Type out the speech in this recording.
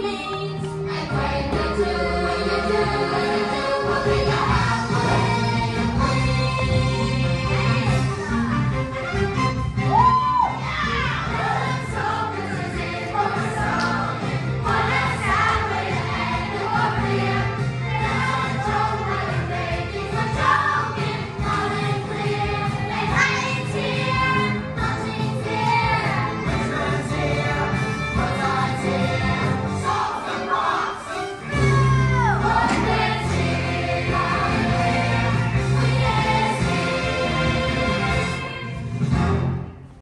feeling